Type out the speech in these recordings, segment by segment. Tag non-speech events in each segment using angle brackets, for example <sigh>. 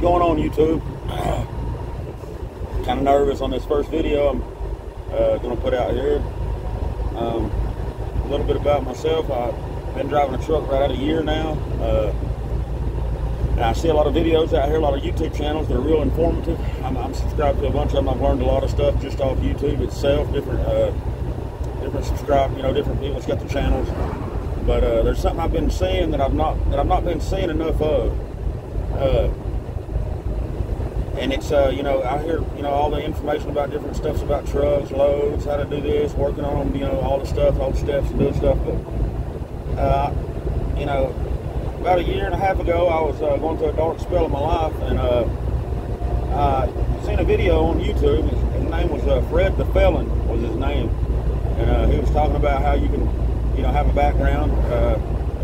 going on YouTube? <sighs> kind of nervous on this first video I'm uh, going to put out here. Um, a little bit about myself. I've been driving a truck right out a year now. Uh, and I see a lot of videos out here, a lot of YouTube channels that are real informative. I'm, I'm subscribed to a bunch of them. I've learned a lot of stuff just off YouTube itself. Different, uh, different subscribe, you know, different people's got the channels. But uh, there's something I've been seeing that I've not that I've not been seeing enough of. And it's uh, you know I hear you know all the information about different stuffs about trucks, loads, how to do this, working on you know all the stuff, all the steps and doing stuff. But uh, you know, about a year and a half ago, I was uh, going through a dark spell in my life, and uh, I seen a video on YouTube. His, his name was uh, Fred the Felon was his name, and uh, he was talking about how you can you know have a background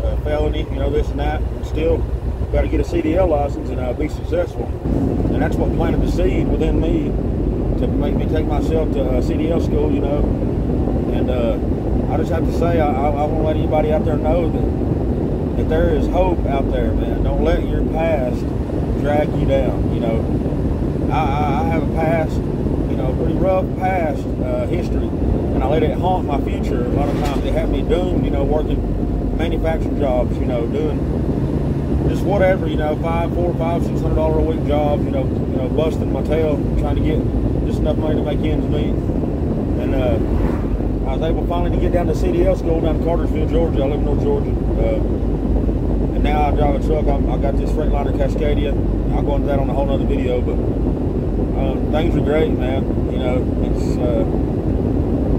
uh, felony, you know this and that, still got to get a CDL license and uh, be successful. And that's what planted the seed within me to make me take myself to uh, CDL school, you know. And uh, I just have to say, I, I, I want to let anybody out there know that that there is hope out there, man. Don't let your past drag you down, you know. I, I have a past, you know, pretty rough past uh, history, and I let it haunt my future. A lot of times it had me doomed, you know, working manufacturing jobs, you know, doing just whatever, you know, five, four, five, six hundred dollar a week job, you know, you know, busting my tail trying to get just enough money to make ends meet. And uh, I was able finally to get down to CDL school down in Cartersville, Georgia. I live in North Georgia. Uh, and now I drive a truck. I'm, i got this Freightliner Cascadia. I'll go into that on a whole other video, but um, things are great, man. You know, it's uh,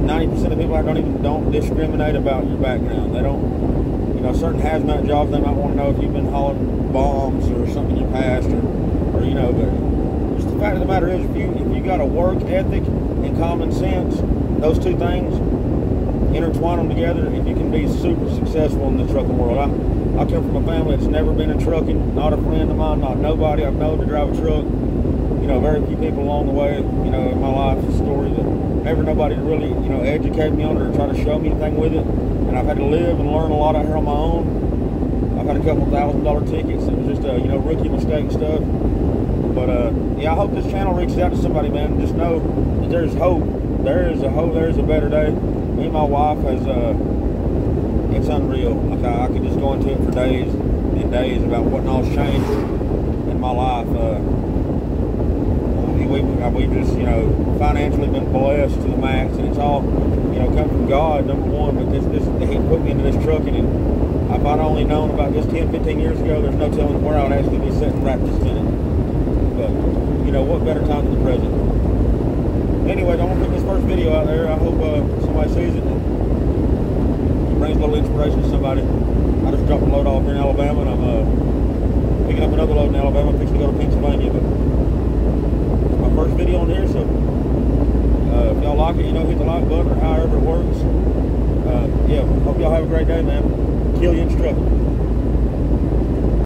90% of people I don't even don't discriminate about your background. They don't you know, certain hazmat jobs, they might want to know if you've been hauling bombs or something in your past, or, or you know, but just the fact of the matter is, if you if you got a work ethic and common sense, those two things intertwine them together, and you can be super successful in the trucking world. I, I come from a family that's never been in trucking, not a friend of mine, not nobody I've known to drive a truck. You know, very few people along the way, you know, in my life story that never nobody really, you know, educate me on it or try to show me anything with it and I've had to live and learn a lot out here on my own. I've had a couple thousand dollar tickets. It was just a you know rookie mistake stuff. But uh, yeah, I hope this channel reaches out to somebody, man. Just know that there's hope. There is a hope. There is a better day. Me and my wife has uh, it's unreal. Like I, I could just go into it for days and days about what all's changed in my life. Uh, we, we've just, you know, financially been blessed to the max, and it's all, you know, come from God, number one, but this, this, He put me into this trucking, and if I'd only known about this 10, 15 years ago, there's no telling where I would actually be sitting right this minute. But, you know, what better time than the present? Anyways, I'm going to put this first video out there. I hope uh, somebody sees it and brings a little inspiration to somebody. I just dropped a load off here in Alabama, and I'm uh, picking up another load in Alabama, fixing to go to Pennsylvania, but video on here, so uh, if y'all like it, you know, hit the like button or however it works. Uh, yeah, hope y'all have a great day, man. Kill Killian's Trucking.